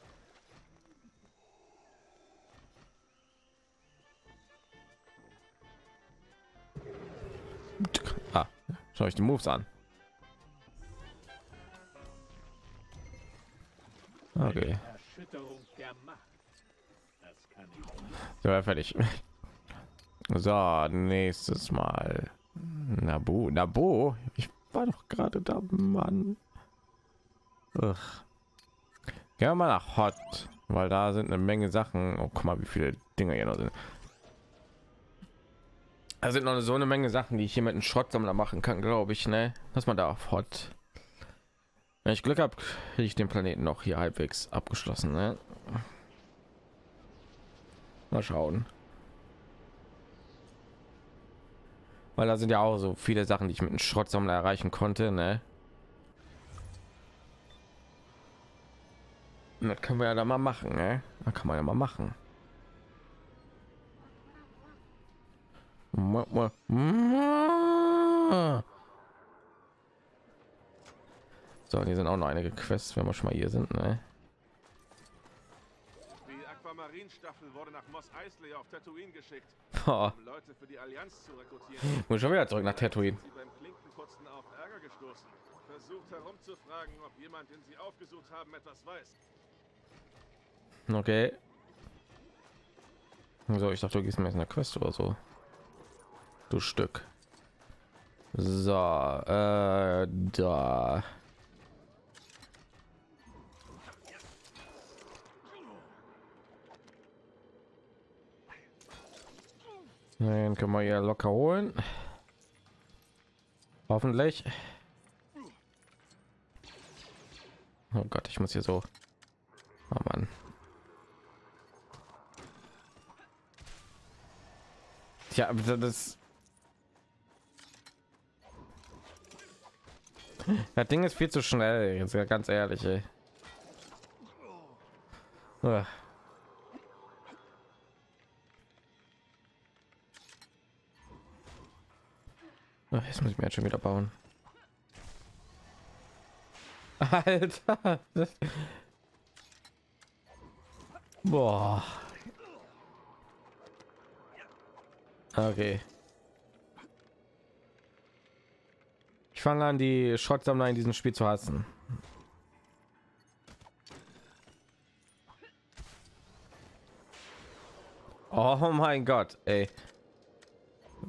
Ah, schau ich die Moves an. Okay. So, ja, fertig. So, nächstes Mal. Nabu, Nabu. Ich war doch gerade da, Mann. Ugh. Gehen wir mal nach Hot, weil da sind eine Menge Sachen. Oh, guck mal, wie viele Dinge hier noch sind. Da sind noch so eine Menge Sachen, die ich hier mit einem Schrottsammler machen kann, glaube ich. Ne, dass man da Hot. Wenn ich Glück habe, hätte ich den Planeten noch hier halbwegs abgeschlossen. Ne? Mal schauen. Weil da sind ja auch so viele Sachen, die ich mit einem Schrottsammler erreichen konnte. Ne? Und Das können wir ja da mal machen. Ne? Da kann man ja mal machen. Mua, mua, mua. So, hier sind auch noch einige Quests, wenn wir schon mal hier sind. Ne? Die Aquamarin-Staffel wurde nach Moss Eisley auf Tatooine geschickt, Oh, um Leute für die Allianz zu rekrutieren. muss schon wieder zurück nach Tatooine. Sie beim Klinkenputzen auf Ärger gestoßen. Versucht herumzufragen, ob jemand, den sie aufgesucht haben, etwas weiß. Okay. So, ich dachte, du gehst mir jetzt eine Quest oder so. Du Stück. So, äh, da. Den können wir ja locker holen. Hoffentlich. Oh Gott, ich muss hier so. Oh Mann. Tja, das. Das Ding ist viel zu schnell, jetzt ganz ehrlich. Ey. Ach, Jetzt muss ich mir jetzt schon wieder bauen. Alter. Das... Boah. Okay. Ich fange an, die Schrottsammler in diesem Spiel zu hassen. Oh mein Gott, ey.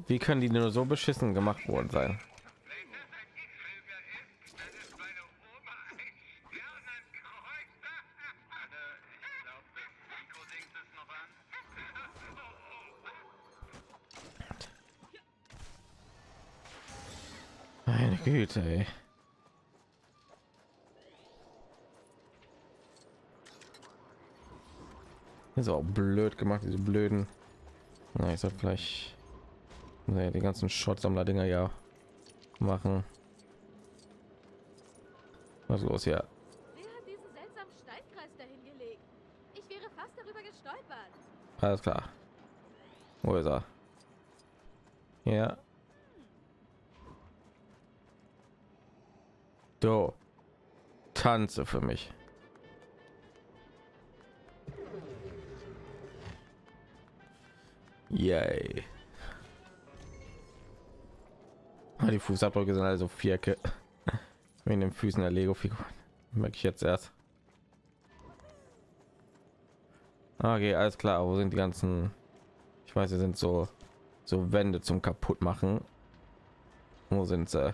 Wie können die nur so beschissen gemacht worden sein? Güte, ey. Ist auch blöd gemacht, diese blöden. Na, ich soll vielleicht nee, die ganzen Schrottsammler Dinger ja machen. Was ist los hier? Wer hat diesen seltsamen Steinkreis dahin gelegt? Ich wäre fast darüber gestolpert. Alles klar. Wo ist er? Ja. Du tanze für mich. Yay. Ah, Die Fußabdrücke sind also Vierke. Wegen den Füßen der Lego-Figur. Merke ich jetzt erst. Okay, alles klar. Wo sind die ganzen? Ich weiß, sie sind so so Wände zum kaputt machen. Wo sind sie?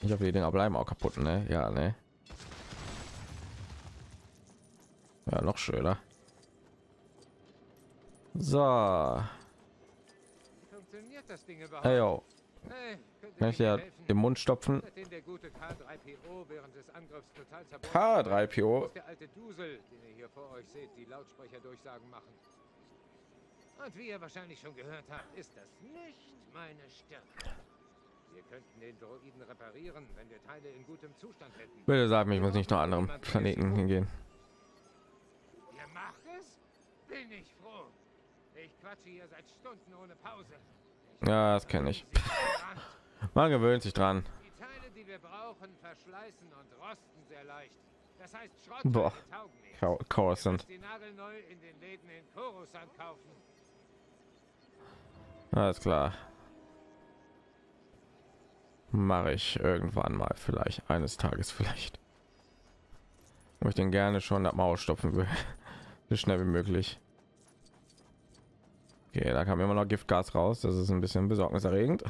Ich hoffe, die Dinger bleiben auch kaputt, ne? Ja, ne? Ja, noch schöner. So. Funktioniert das Ding überhaupt? Hey, yo. Hey, Kann ich ja den Mund stopfen? Der gute K3PO während des Angriffs total zerbrochen K3PO? muss der alte Dusel, den ihr hier vor euch seht, die Lautsprecherdurchsagen machen. Und wie ihr wahrscheinlich schon gehört habt, ist das nicht meine Stärke. Wir könnten den Droiden reparieren, wenn wir Teile in gutem Zustand hätten. Bitte sag mir, ich muss nicht nach anderen Planeten hingehen. Ihr macht es? Bin ich froh. Ich quatsche hier seit Stunden ohne Pause. Ja, das kenne ich. Man gewöhnt sich dran. Die Teile, die wir brauchen, verschleißen und rosten sehr leicht. Das heißt, Schrott Boah. Coruscant. Die nagelneu in den Läden in Coruscant kaufen. Alles klar. Mache ich irgendwann mal vielleicht. Eines Tages vielleicht. Wo ich den gerne schon das Maul stopfen will. So schnell wie möglich. Okay, da kam immer noch Giftgas raus. Das ist ein bisschen besorgniserregend.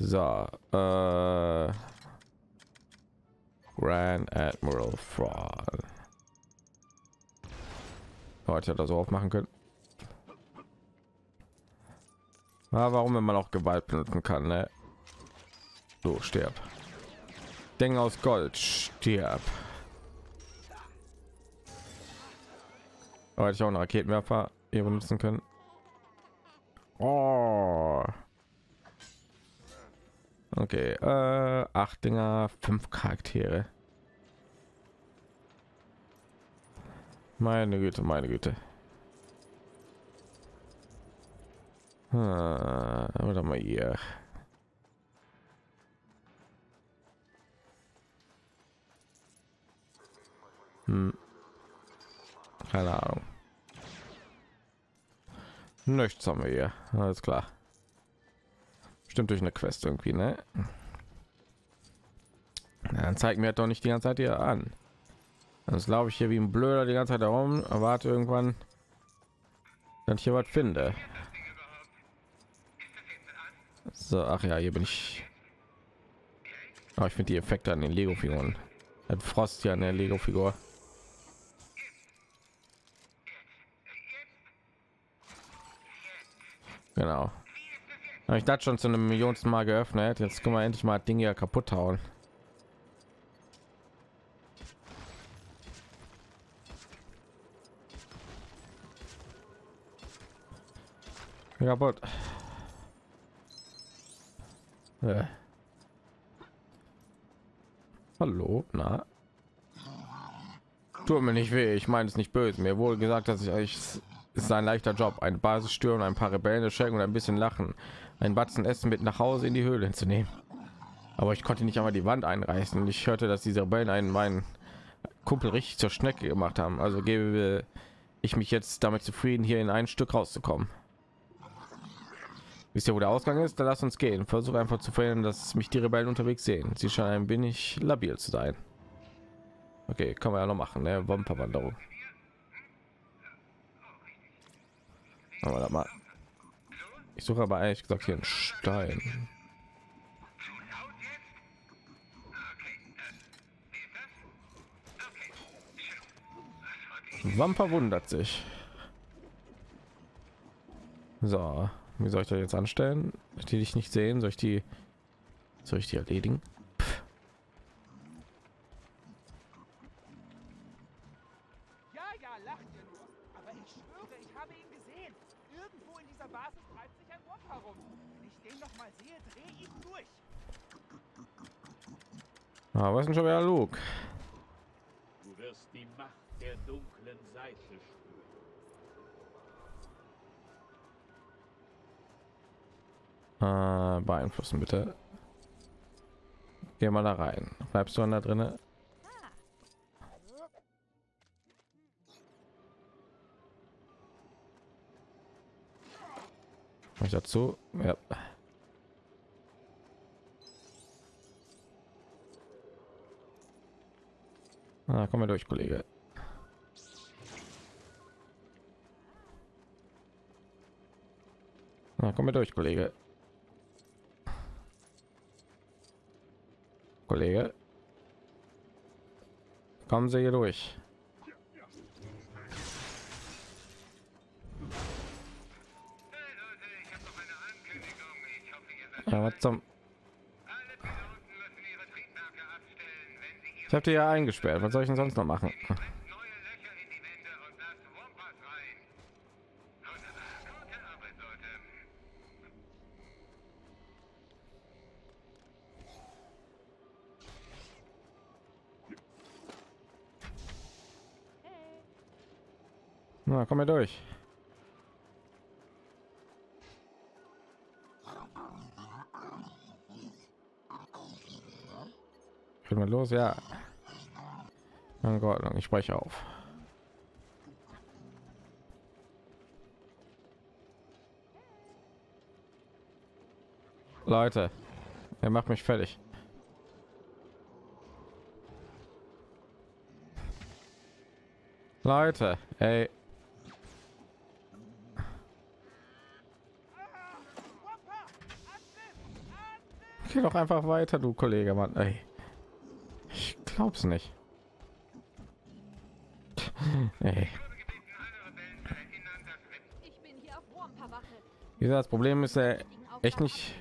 So, äh, Grand Admiral Fraud. Heute da so aufmachen können. Ah, warum, wenn man auch Gewalt benutzen kann, ne? So, stirb. Ding aus Gold, stirb. Aber ich auch einen Raketenwerfer hier benutzen können. Oh. Okay, äh, acht Dinger, fünf Charaktere. Meine Güte, meine Güte. Hm, warte mal hier. Hm. Keine Ahnung. Nichts haben wir hier. Alles klar. Bestimmt durch eine Quest irgendwie, ne? Dann zeigt mir halt doch nicht die ganze Zeit hier an. Das glaube ich hier wie ein Blöder die ganze Zeit herum. Erwarte irgendwann, wenn ich hier was finde. So, ach ja, hier bin ich. Aber ich finde die Effekte an den Lego-Figuren. Hat Frost ja an der Lego-Figur. Genau. Habe ich das schon zu einem Millionsten Mal geöffnet. Jetzt können wir endlich mal das Ding hier kaputt hauen. Kaputt. Äh. Hallo, na? Tut mir nicht weh, ich meine es nicht böse. Mir wurde gesagt, dass ich euch ist ein leichter Job, eine Basis stören, ein paar Rebellen schenken und ein bisschen lachen, ein Batzen Essen mit nach Hause in die Höhle zu nehmen. Aber ich konnte nicht einmal die Wand einreißen und ich hörte, dass diese Rebellen einen meinen Kumpel richtig zur Schnecke gemacht haben. Also gebe ich mich jetzt damit zufrieden, hier in ein Stück rauszukommen. Wisst ihr, wo der Ausgang ist? Dann lasst uns gehen. Versuche einfach zu verhindern, dass mich die Rebellen unterwegs sehen. Sie scheinen ein wenig labil zu sein. Okay, kann man ja noch machen, ne? Wamperwanderung. Aber da mal. Ich suche aber ehrlich gesagt hier einen Stein. Wamper wundert sich. So, wie soll ich das jetzt anstellen? Die dich nicht sehen, soll ich die soll ich die erledigen? Pff. Ja, ja, lacht ihr nur. Aber ich schwöre, ich habe ihn gesehen. Irgendwo in dieser Basis treibt sich ein Mob herum. Wenn ich den noch mal sehe, dreh ihn durch. Ah, was ist denn schon wieder Luke? Äh, beeinflussen bitte. Geh mal da rein. Bleibst du an da drinne? Ich dazu? Ja. Na, komm mal durch, Kollege. Na, komm mal durch, Kollege. Kollege. Kommen Sie hier durch. Ja, was zum... Ich habe die ja eingesperrt. Was soll ich denn sonst noch machen? Na, komm mal durch. Können wir los? Ja. In Ordnung, ich spreche auf. Leute, er macht mich fertig. Leute, ey. Doch einfach weiter, du Kollege, Mann. Ey. Ich glaub's nicht. Ey. Wie gesagt, das Problem ist ja echt nicht.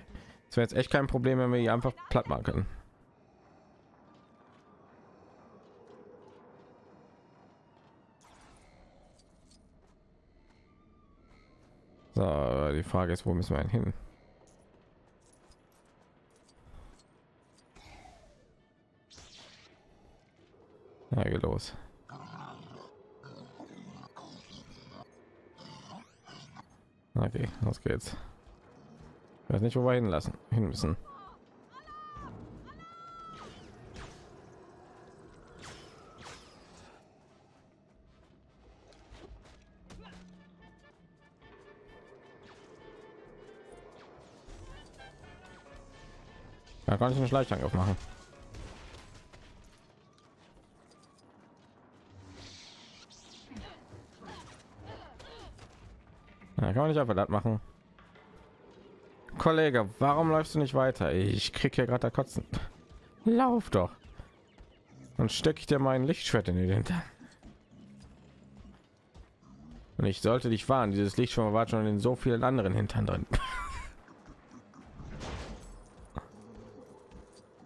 Es wäre jetzt echt kein Problem, wenn wir hier einfach platt machen können. So, die Frage ist, wo müssen wir hin? Geht los. Okay, los geht's. Ich weiß nicht, wo wir hinlassen, hin müssen. Da kann ich einen Schleichangriff machen. Kann man nicht einfach das machen. Kollege, warum läufst du nicht weiter? Ich krieg hier gerade kotzen. Lauf doch. Und stecke ich dir meinen Lichtschwert in den Hintern. Und ich sollte dich warnen, dieses Licht schon war schon in so vielen anderen Hintern drin.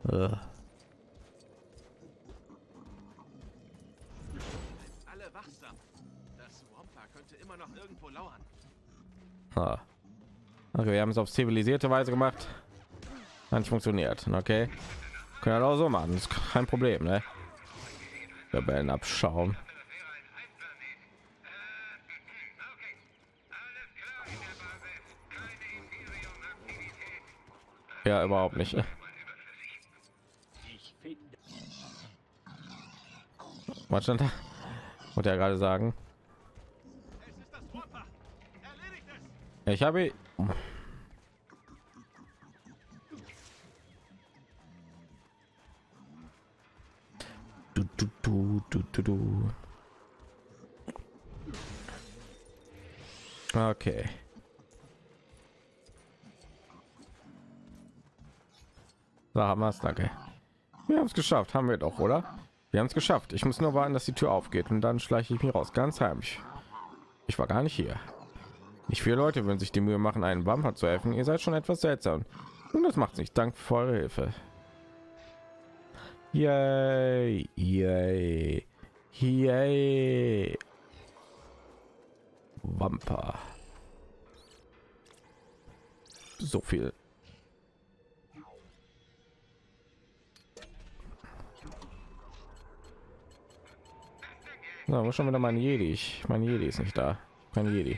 Ugh. Alle wachsam. Das Wampa könnte immer noch irgendwo lauern. Ah. Okay, wir haben es auf zivilisierte Weise gemacht. Nicht funktioniert. Okay. Können wir auch so machen. ist kein Problem, ne? Rebellen abschauen. Ja, überhaupt nicht. Was stand da? Wollte er gerade sagen? Ich habe du. Okay. So haben wir es, danke. Wir haben es geschafft, haben wir doch, oder? Wir haben es geschafft. Ich muss nur warten, dass die Tür aufgeht und dann schleiche ich mich raus. Ganz heimlich. Ich war gar nicht hier. Nicht viele Leute würden sich die Mühe machen, einen Bumper zu helfen. Ihr seid schon etwas seltsam. Und das macht nicht. Dank für Hilfe. Yay, yay, yay. Wampa. So viel. Na, wo schon wieder mein Jedi? Ich, mein Jedi ist nicht da. Kein Jedi.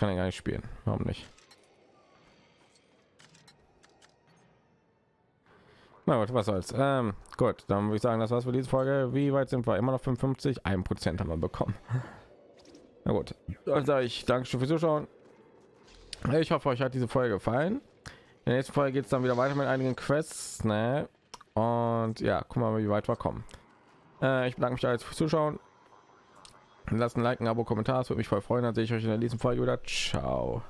kann ja gar nicht spielen. Warum nicht? Na gut, was soll's. Ähm, gut, dann würde ich sagen, das war's für diese Folge. Wie weit sind wir? Immer noch 55, ein Prozent haben wir bekommen. Na gut, dann sage ich Dankeschön fürs Zuschauen. Ich hoffe, euch hat diese Folge gefallen. In der nächsten Folge geht es dann wieder weiter mit einigen Quests, ne? Und ja, guck mal, wie weit wir kommen. Äh, ich bedanke mich alles fürs Zuschauen. Lasst ein Like, ein Abo, Kommentar, es würde mich voll freuen. Dann sehe ich euch in der nächsten Folge wieder. Ciao.